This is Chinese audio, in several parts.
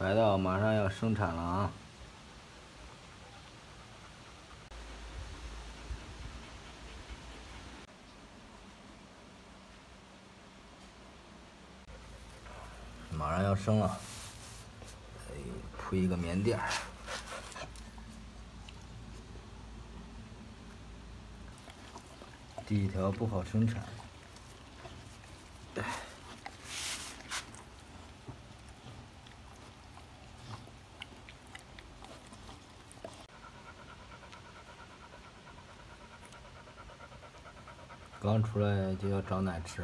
白稻马上要生产了啊！马上要生了，哎，铺一个棉垫儿。第一条不好生产。出来就要找奶吃。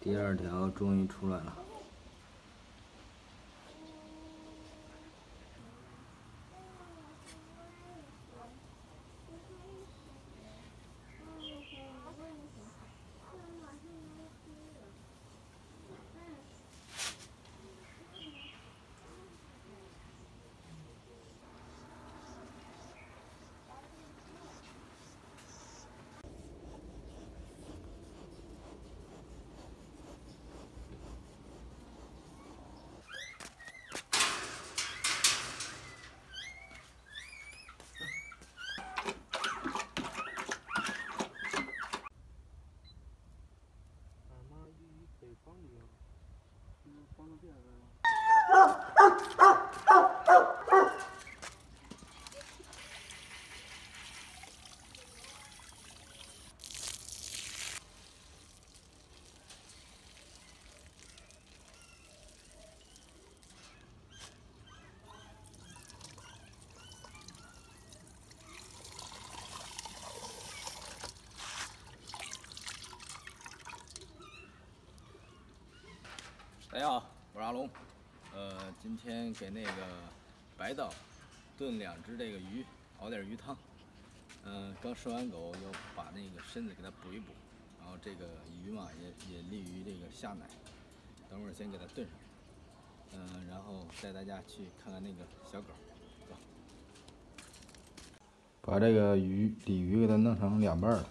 第二条终于出来了。得帮你啊，帮着点呗。啊啊啊！啊啊啊大家好，我是阿龙。呃，今天给那个白道炖两只这个鱼，熬点鱼汤。嗯、刚生完狗，要把那个身子给它补一补。然后这个鱼嘛，也也利于这个下奶。等会儿先给它炖上。嗯、然后带大家去看看那个小狗。走。把这个鱼鲤鱼给它弄成两半了。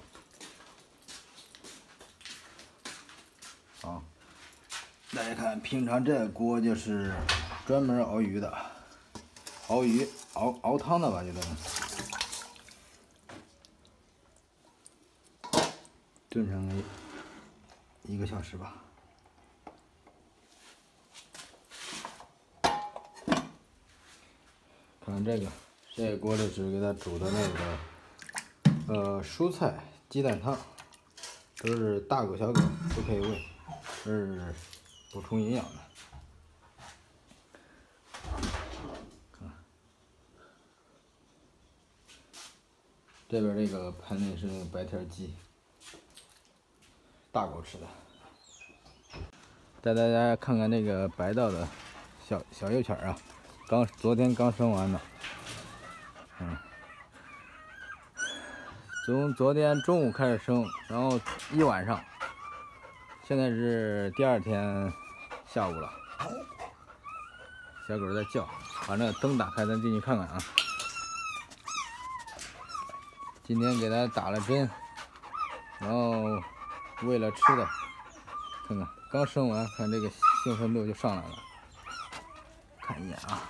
大家看，平常这锅就是专门熬鱼的，熬鱼熬熬汤的吧，就这么炖上一个小时吧。看看这个，这锅里是给它煮的那个呃蔬菜鸡蛋汤，都是大狗小狗都可以喂，是。补充营养的。看，这边这个盆里是白田鸡，大狗吃的。带大家看看那个白道的小小幼犬啊，刚昨天刚生完的，嗯，从昨天中午开始生，然后一晚上。现在是第二天下午了，小狗在叫，把那个灯打开，咱进去看看啊。今天给它打了针，然后喂了吃的，看看刚生完，看这个兴奋度就上来了。看一眼啊，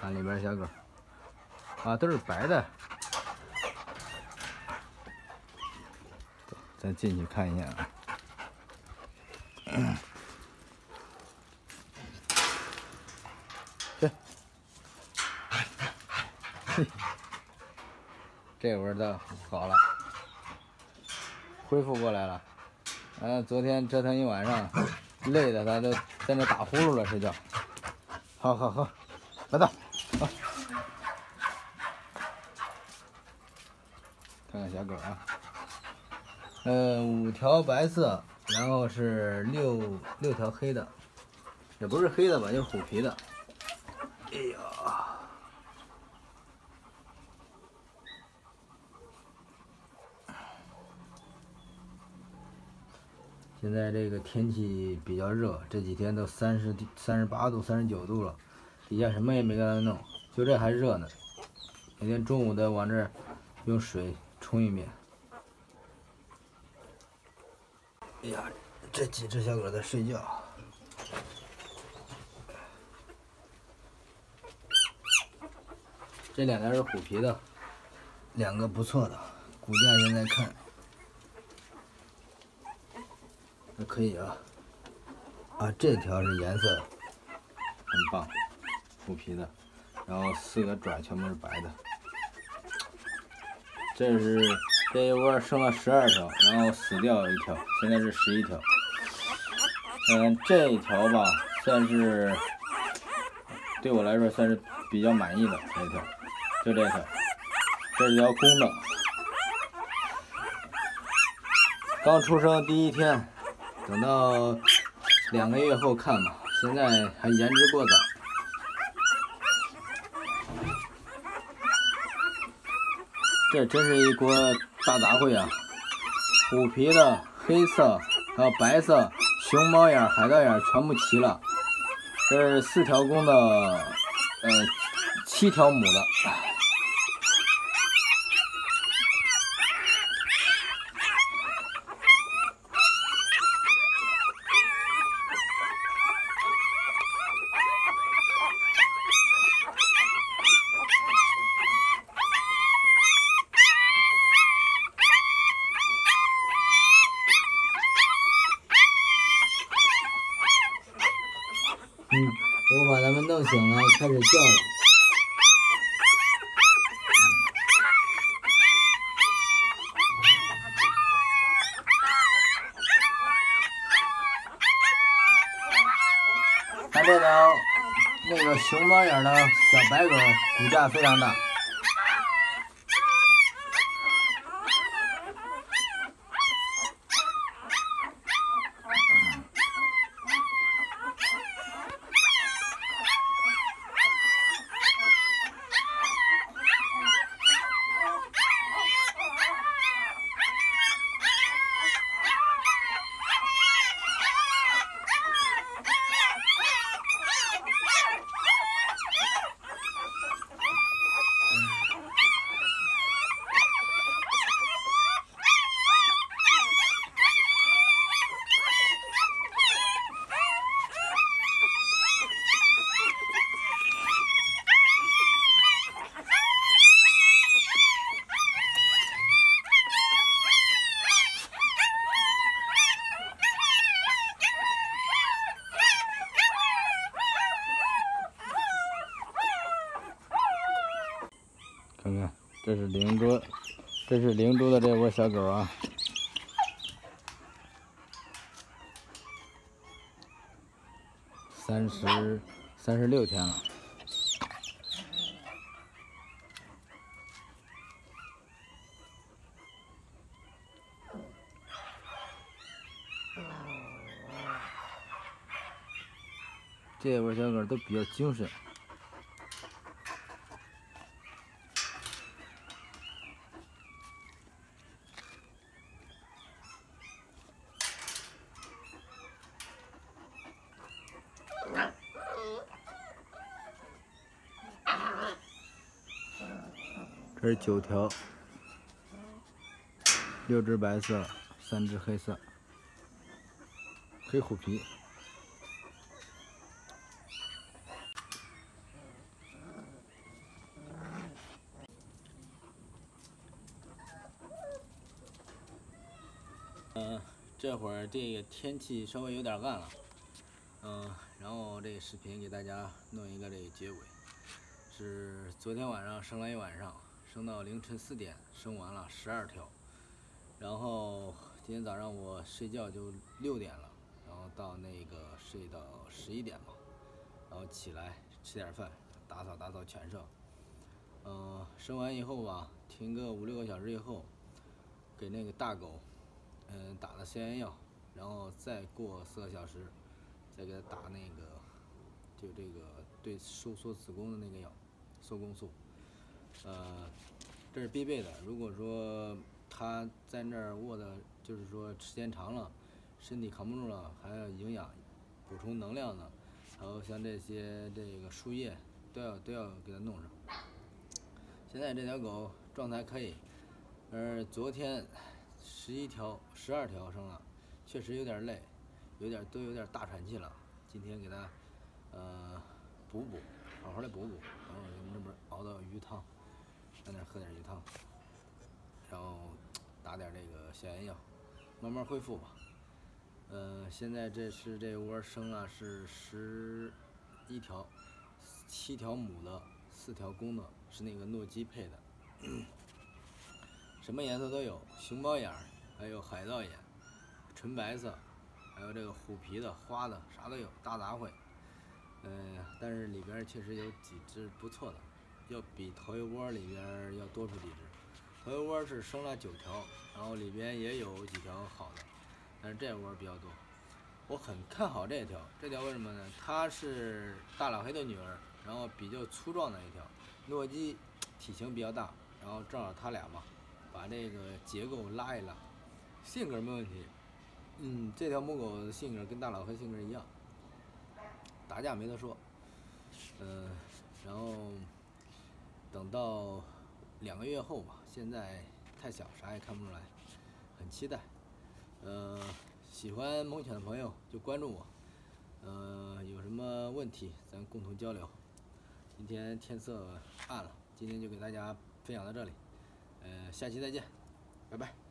看里边小狗，啊，都是白的。咱进去看一眼啊。这会儿的好了。恢复过来了。昨天折腾一晚上累的他都在那打呼噜了睡觉好好好。儿子看看小狗啊。呃，五条白色，然后是六六条黑的，也不是黑的吧，就是虎皮的。哎呀，现在这个天气比较热，这几天都三十三十八度、三十九度了，底下什么也没给它弄，就这还热呢。每天中午得往这用水。冲一遍。哎呀，这几只小狗在睡觉。这两条是虎皮的，两个不错的，骨架现在看还可以啊。啊，这条是颜色很棒，虎皮的，然后四个爪全部是白的。这是这一窝生了十二条，然后死掉一条，现在是十一条。嗯，这一条吧，算是对我来说算是比较满意的这一条，就这条，这是条公的，刚出生第一天，等到两个月后看吧，现在还颜值过早。这真是一锅大杂烩啊！虎皮的、黑色还有白色、熊猫眼、海盗眼全部齐了。这是四条公的，呃，七条母的。嗯我把它们弄醒了，开始叫了。它这条那个熊猫眼的小白狗骨架非常大。看看，这是灵珠，这是灵珠的这窝小狗啊，三十三十六天了。这窝小狗都比较精神。这是九条，六只白色，三只黑色，黑虎皮。这会儿这个天气稍微有点暗了，嗯，然后这个视频给大家弄一个这个结尾。是昨天晚上生了一晚上，升到凌晨四点，升完了十二条。然后今天早上我睡觉就六点了，然后到那个睡到十一点嘛，然后起来吃点饭，打扫打扫犬舍。嗯，生完以后吧，停个五六个小时以后，给那个大狗，嗯，打了消炎药，然后再过四个小时，再给它打那个，就这个对收缩子宫的那个药，收宫素。呃，这是必备的。如果说它在那儿卧的，就是说时间长了，身体扛不住了，还要营养补充能量呢，还有像这些这个树叶，都要都要给它弄上。现在这条狗状态可以，而昨天十一条、十二条生了，确实有点累，有点都有点大喘气了。今天给它呃补补，好好的补补。然后那边熬到鱼汤，在那喝点鱼汤，然后 打点这个消炎药，慢慢恢复吧。呃，现在这是这窝生啊，是十一条，七条母的。四条公的，是那个诺基配的，什么颜色都有，熊猫眼，还有海盗眼，纯白色，还有这个虎皮的、花的，啥都有，大杂烩。嗯，但是里边确实有几只不错的，要比头一窝里边要多出几只。头一窝是生了九条，然后里边也有几条好的，但是这窝比较多。我很看好这条，这条为什么呢？它是大老黑的女儿。然后比较粗壮的一条，诺基体型比较大，然后正好他俩嘛，把这个结构拉一拉，性格没问题。嗯，这条母狗的性格跟大老黑性格一样，打架没得说。嗯，然后等到两个月后吧，现在太小，啥也看不出来，很期待。呃，喜欢猛犬的朋友就关注我，呃，有什么问题咱共同交流。今天天色暗了，今天就给大家分享到这里，呃，下期再见，拜拜。